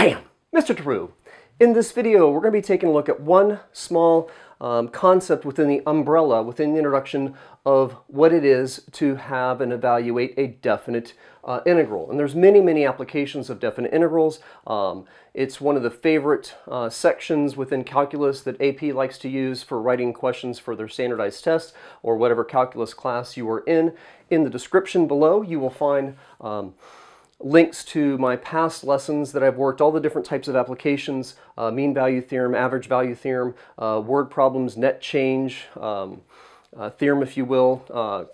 Bam! Mr. Tarrou. In this video, we're going to be taking a look at one small um, concept within the umbrella, within the introduction of what it is to have and evaluate a definite uh, integral. And there's many, many applications of definite integrals. Um, it's one of the favorite uh, sections within calculus that AP likes to use for writing questions for their standardized tests or whatever calculus class you are in. In the description below, you will find um, links to my past lessons that I've worked, all the different types of applications, uh, mean value theorem, average value theorem, uh, word problems, net change, um, uh, theorem, if you will, uh, uh,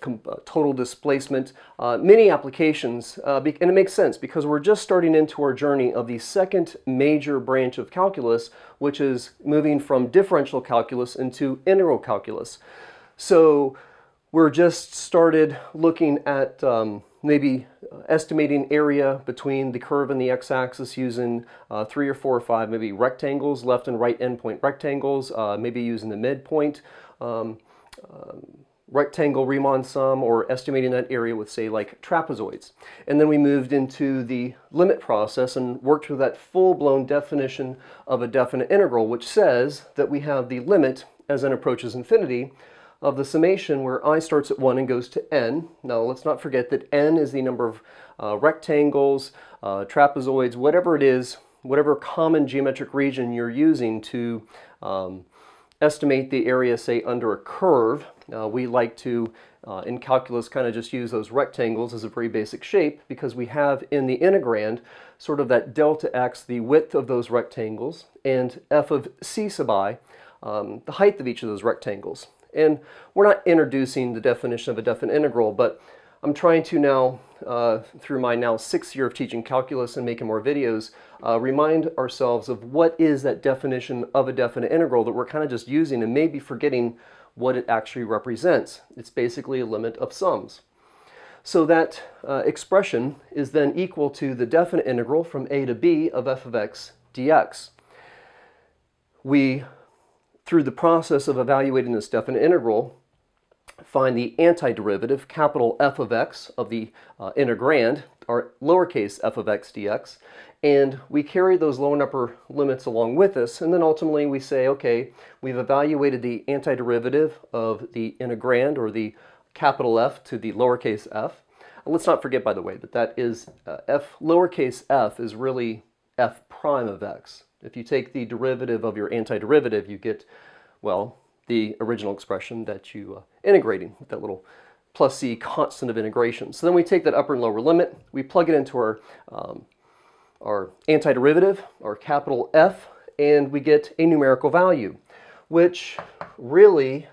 total displacement, uh, many applications, and it makes sense because we're just starting into our journey of the second major branch of calculus, which is moving from differential calculus into integral calculus. So we're just started looking at um, maybe estimating area between the curve and the x-axis using uh, three or four or five maybe rectangles, left and right endpoint rectangles, uh, maybe using the midpoint um, um, rectangle Riemann sum or estimating that area with say like trapezoids. And then we moved into the limit process and worked with that full-blown definition of a definite integral which says that we have the limit as n approaches infinity of the summation where i starts at 1 and goes to n. Now let's not forget that n is the number of uh, rectangles, uh, trapezoids, whatever it is, whatever common geometric region you're using to um, estimate the area, say, under a curve. Uh, we like to, uh, in calculus, kind of just use those rectangles as a very basic shape because we have in the integrand sort of that delta x, the width of those rectangles, and f of c sub i, um, the height of each of those rectangles. And we're not introducing the definition of a definite integral, but I'm trying to now, uh, through my now sixth year of teaching calculus and making more videos, uh, remind ourselves of what is that definition of a definite integral that we're kind of just using and maybe forgetting what it actually represents. It's basically a limit of sums. So that uh, expression is then equal to the definite integral from a to b of f of x dx. We through the process of evaluating this definite integral, find the antiderivative, capital F of x, of the uh, integrand, or lowercase f of x dx, and we carry those lower and upper limits along with us, and then ultimately we say, okay, we've evaluated the antiderivative of the integrand, or the capital F to the lowercase f. Let's not forget, by the way, that that is uh, f lowercase f is really f prime of x. If you take the derivative of your antiderivative, you get, well, the original expression that you uh, integrating, with that little plus c constant of integration. So then we take that upper and lower limit, we plug it into our, um, our antiderivative, our capital F, and we get a numerical value, which really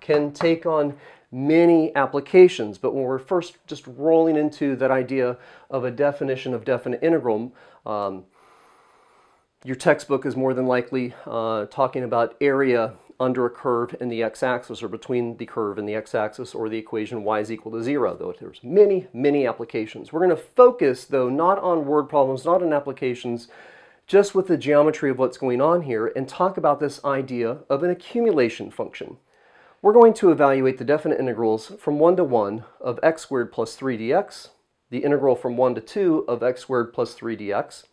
can take on many applications. But when we're first just rolling into that idea of a definition of definite integral, um, your textbook is more than likely uh, talking about area under a curve in the x-axis or between the curve and the x-axis or the equation y is equal to zero, though there's many, many applications. We're going to focus, though, not on word problems, not on applications, just with the geometry of what's going on here and talk about this idea of an accumulation function. We're going to evaluate the definite integrals from 1 to 1 of x squared plus 3 dx, the integral from 1 to 2 of x squared plus 3 dx,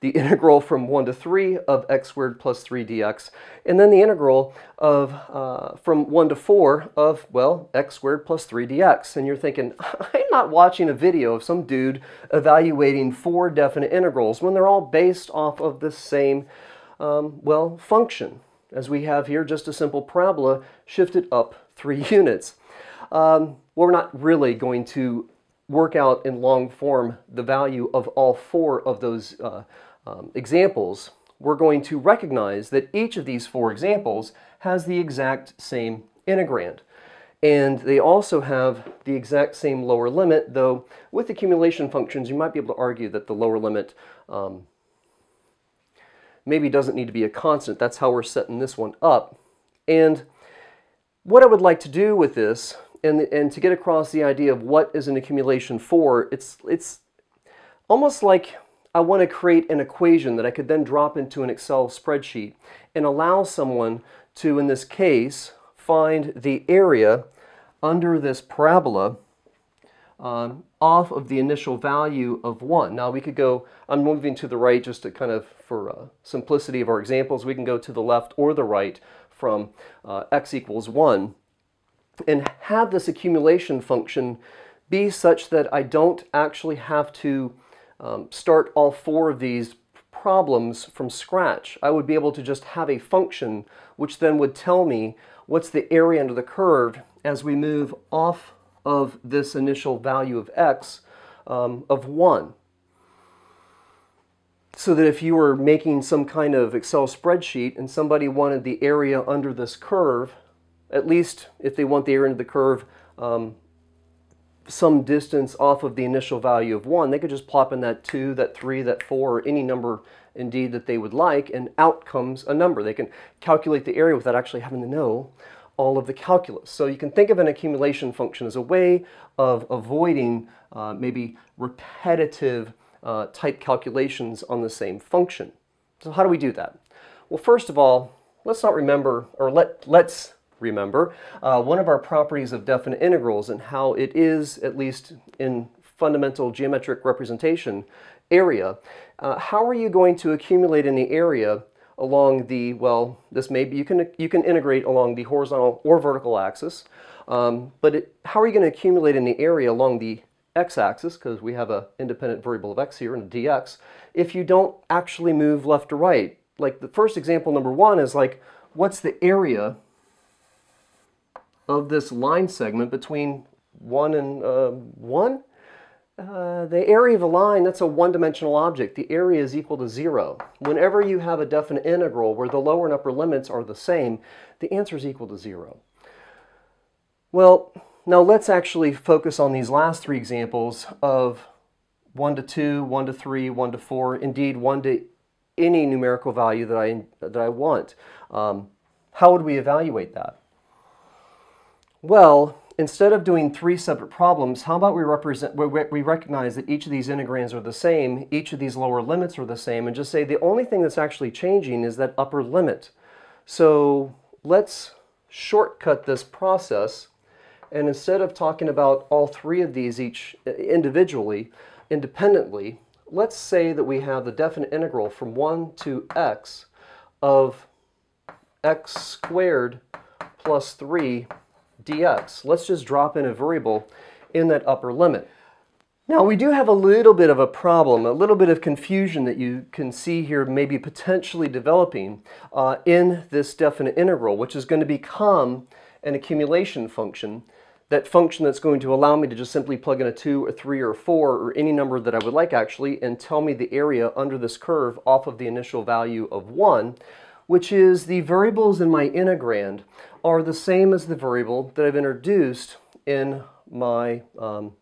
the integral from 1 to 3 of x squared plus 3 dx, and then the integral of uh, from 1 to 4 of, well, x squared plus 3 dx. And you're thinking, I'm not watching a video of some dude evaluating four definite integrals when they're all based off of the same, um, well, function. As we have here, just a simple parabola shifted up three units. Um, well, we're not really going to work out in long form the value of all four of those uh, um, examples, we're going to recognize that each of these four examples has the exact same integrand. And they also have the exact same lower limit, though with accumulation functions, you might be able to argue that the lower limit um, maybe doesn't need to be a constant. That's how we're setting this one up. And what I would like to do with this, and, and to get across the idea of what is an accumulation for, it's, it's almost like I want to create an equation that I could then drop into an Excel spreadsheet and allow someone to, in this case, find the area under this parabola um, off of the initial value of 1. Now we could go, I'm moving to the right just to kind of, for uh, simplicity of our examples, we can go to the left or the right from uh, x equals 1 and have this accumulation function be such that I don't actually have to um, start all four of these problems from scratch. I would be able to just have a function which then would tell me what's the area under the curve as we move off of this initial value of x um, of 1. So that if you were making some kind of Excel spreadsheet and somebody wanted the area under this curve, at least if they want the area under the curve um, some distance off of the initial value of 1, they could just plop in that 2, that 3, that 4, or any number indeed that they would like, and out comes a number. They can calculate the area without actually having to know all of the calculus. So you can think of an accumulation function as a way of avoiding uh, maybe repetitive uh, type calculations on the same function. So how do we do that? Well, first of all, let's not remember, or let, let's remember, uh, one of our properties of definite integrals and how it is, at least in fundamental geometric representation, area. Uh, how are you going to accumulate in the area along the, well, this may be, you can, you can integrate along the horizontal or vertical axis, um, but it, how are you going to accumulate in the area along the x-axis, because we have an independent variable of x here and a dx, if you don't actually move left to right? Like the first example, number one, is like, what's the area of this line segment between 1 and uh, 1? Uh, the area of a line, that's a one-dimensional object. The area is equal to zero. Whenever you have a definite integral where the lower and upper limits are the same, the answer is equal to zero. Well, now let's actually focus on these last three examples of 1 to 2, 1 to 3, 1 to 4, indeed 1 to any numerical value that I, that I want. Um, how would we evaluate that? Well, instead of doing three separate problems, how about we represent we recognize that each of these integrands are the same, each of these lower limits are the same, and just say the only thing that's actually changing is that upper limit. So let's shortcut this process, and instead of talking about all three of these each uh, individually, independently, let's say that we have the definite integral from 1 to x of x squared plus 3 dx. Let's just drop in a variable in that upper limit. Now we do have a little bit of a problem, a little bit of confusion that you can see here maybe potentially developing uh, in this definite integral, which is going to become an accumulation function. That function that's going to allow me to just simply plug in a 2, a 3, or a 4, or any number that I would like actually, and tell me the area under this curve off of the initial value of 1, which is the variables in my integrand are the same as the variable that I've introduced in my um,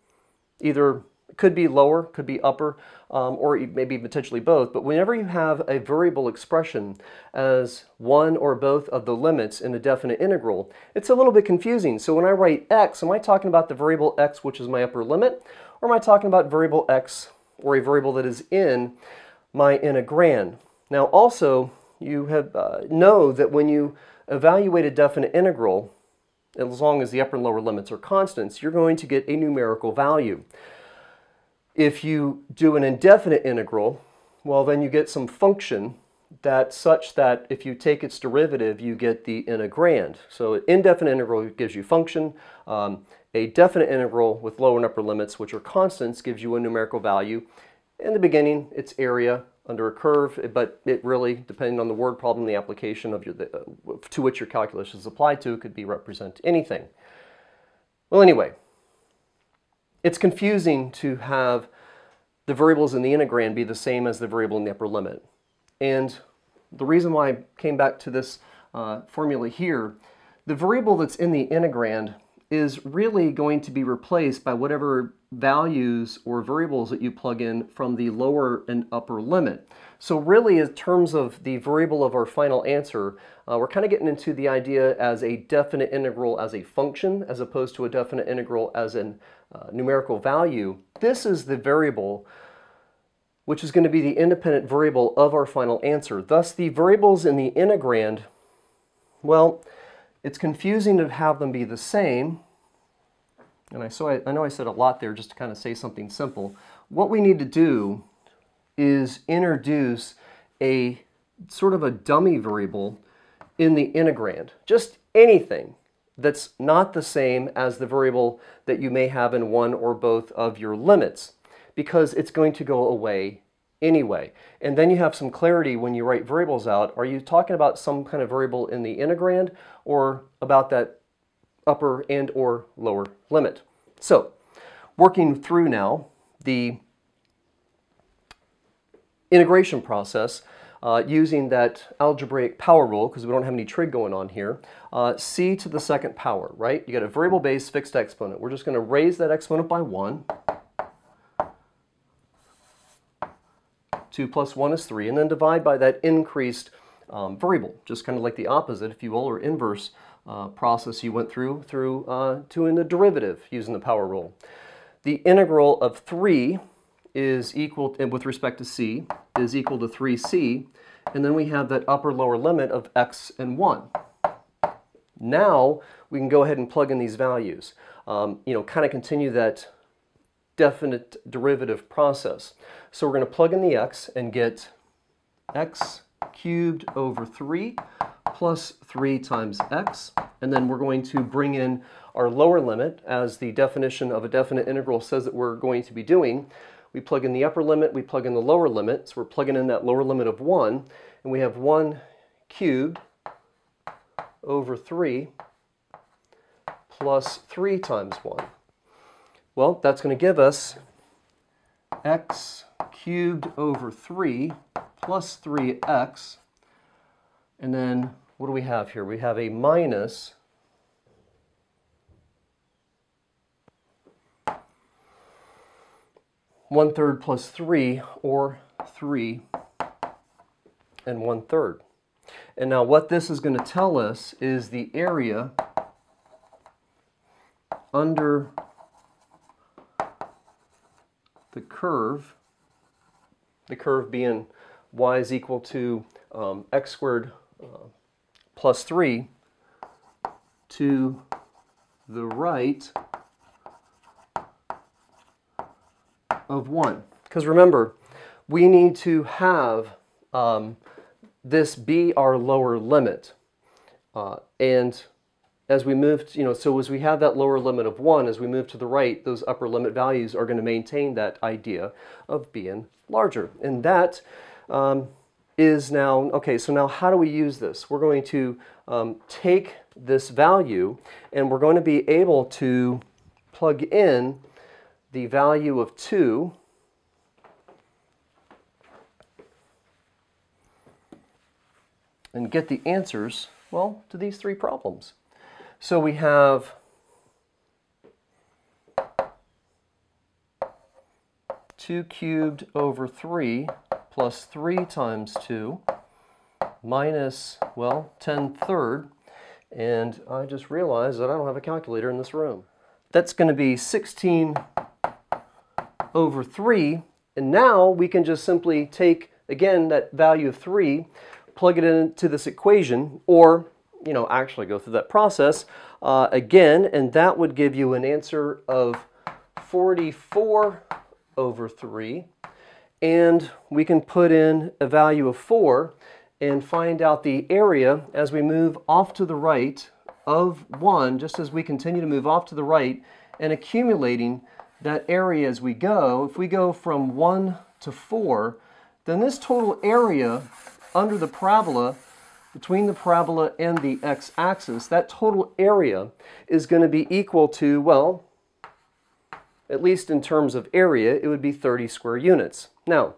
either could be lower, could be upper, um, or maybe potentially both. But whenever you have a variable expression as one or both of the limits in a definite integral, it's a little bit confusing. So when I write x, am I talking about the variable x, which is my upper limit, or am I talking about variable x, or a variable that is in my integrand? Now also, you have uh, know that when you evaluate a definite integral, as long as the upper and lower limits are constants, you're going to get a numerical value. If you do an indefinite integral, well then you get some function that such that if you take its derivative, you get the integrand. So an indefinite integral gives you function. Um, a definite integral with lower and upper limits, which are constants, gives you a numerical value. In the beginning, it's area under a curve, but it really, depending on the word problem, the application of your, the, uh, to which your calculus is applied to, could be represent anything. Well, anyway, it's confusing to have the variables in the integrand be the same as the variable in the upper limit. And the reason why I came back to this uh, formula here, the variable that's in the integrand is really going to be replaced by whatever values or variables that you plug in from the lower and upper limit. So really in terms of the variable of our final answer, uh, we're kind of getting into the idea as a definite integral as a function as opposed to a definite integral as a uh, numerical value. This is the variable which is going to be the independent variable of our final answer. Thus the variables in the integrand, well, it's confusing to have them be the same and I, so I, I know I said a lot there just to kind of say something simple. What we need to do is introduce a sort of a dummy variable in the integrand. Just anything that's not the same as the variable that you may have in one or both of your limits because it's going to go away anyway. And then you have some clarity when you write variables out. Are you talking about some kind of variable in the integrand or about that upper and or lower limit? So working through now the integration process, uh, using that algebraic power rule, because we don't have any trig going on here, uh, c to the second power, right? You got a variable base fixed exponent. We're just going to raise that exponent by 1. 2 plus 1 is 3, and then divide by that increased um, variable, just kind of like the opposite, if you will, or inverse uh, process you went through, through uh, to in the derivative using the power rule. The integral of 3 is equal, with respect to c, is equal to 3c, and then we have that upper lower limit of x and 1. Now we can go ahead and plug in these values. Um, you know, kind of continue that definite derivative process. So we're going to plug in the x and get x cubed over 3 plus 3 times x. And then we're going to bring in our lower limit as the definition of a definite integral says that we're going to be doing. We plug in the upper limit, we plug in the lower limit. So we're plugging in that lower limit of 1. And we have 1 cubed over 3 plus 3 times 1. Well, that's going to give us x cubed over 3 plus 3x. And then what do we have here? We have a minus one third plus three, or three and one third. And now what this is going to tell us is the area under the curve, the curve being y is equal to um, x squared uh, plus 3 to the right of 1. Because remember, we need to have um, this be our lower limit. Uh, and as we move, to, you know, so as we have that lower limit of 1, as we move to the right, those upper limit values are going to maintain that idea of being larger. And that um, is now, okay, so now how do we use this? We're going to um, take this value and we're going to be able to plug in the value of 2 and get the answers, well, to these three problems. So we have two cubed over three plus three times two minus, well, 10 third. And I just realized that I don't have a calculator in this room. That's going to be 16 over 3. And now we can just simply take, again, that value of 3, plug it into this equation, or, you know, actually go through that process uh, again, and that would give you an answer of 44 over 3. And we can put in a value of 4 and find out the area as we move off to the right of 1, just as we continue to move off to the right and accumulating that area as we go, if we go from 1 to 4, then this total area under the parabola, between the parabola and the x-axis, that total area is going to be equal to, well, at least in terms of area, it would be 30 square units. Now,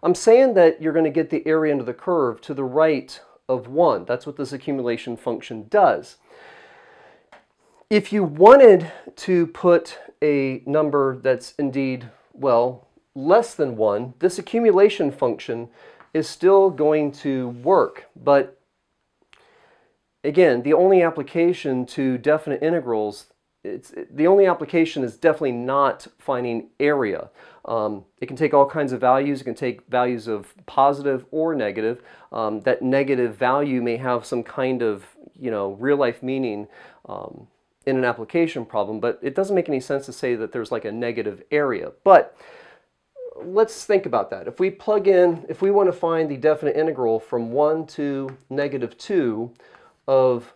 I'm saying that you're going to get the area under the curve to the right of 1. That's what this accumulation function does. If you wanted to put a number that's indeed, well, less than 1, this accumulation function is still going to work. But again, the only application to definite integrals, it's, the only application is definitely not finding area. Um, it can take all kinds of values. It can take values of positive or negative. Um, that negative value may have some kind of, you know, real life meaning um, in an application problem, but it doesn't make any sense to say that there's like a negative area. But let's think about that. If we plug in, if we want to find the definite integral from 1 to negative 2 of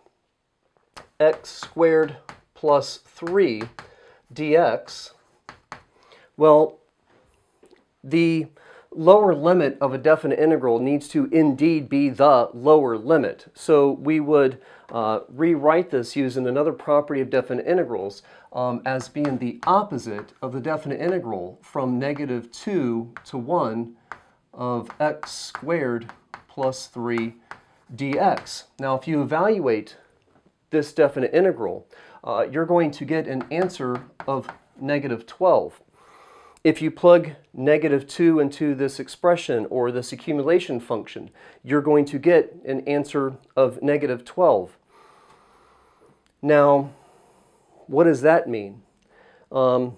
x squared plus 3 dx, well, the lower limit of a definite integral needs to indeed be the lower limit. So we would uh, rewrite this using another property of definite integrals um, as being the opposite of the definite integral from negative 2 to 1 of x squared plus 3 dx. Now if you evaluate this definite integral, uh, you're going to get an answer of negative 12. If you plug negative 2 into this expression or this accumulation function, you're going to get an answer of negative 12. Now, what does that mean? Um,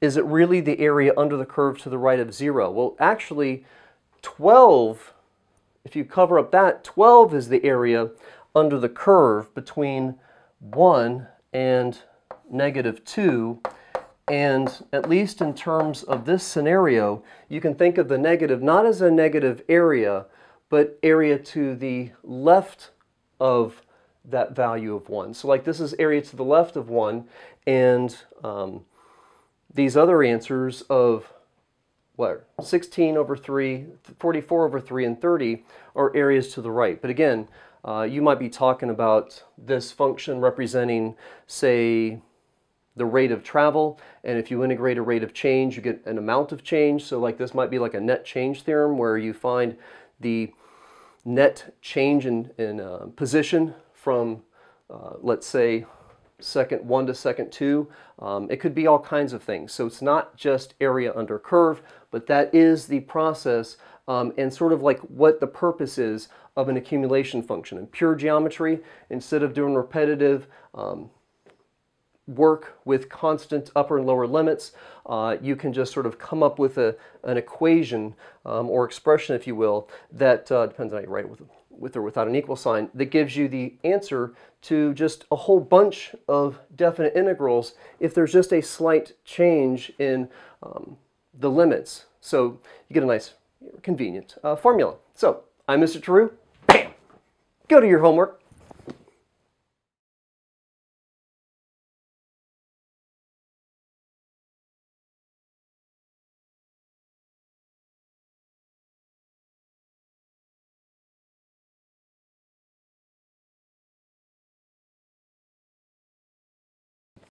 is it really the area under the curve to the right of 0? Well, actually, 12, if you cover up that, 12 is the area under the curve between 1 and negative 2 and at least in terms of this scenario, you can think of the negative not as a negative area, but area to the left of that value of 1. So like this is area to the left of 1, and um, these other answers of what 16 over 3, 44 over 3, and 30 are areas to the right. But again, uh, you might be talking about this function representing, say, the rate of travel. And if you integrate a rate of change, you get an amount of change. So like this might be like a net change theorem where you find the net change in, in uh, position from, uh, let's say, second one to second two. Um, it could be all kinds of things. So it's not just area under curve, but that is the process um, and sort of like what the purpose is of an accumulation function. In pure geometry, instead of doing repetitive um, work with constant upper and lower limits, uh, you can just sort of come up with a, an equation um, or expression, if you will, that uh, depends on how you write it with, with or without an equal sign, that gives you the answer to just a whole bunch of definite integrals if there's just a slight change in um, the limits. So you get a nice, convenient uh, formula. So I'm Mr. Tarrou. Bam! Go to your homework.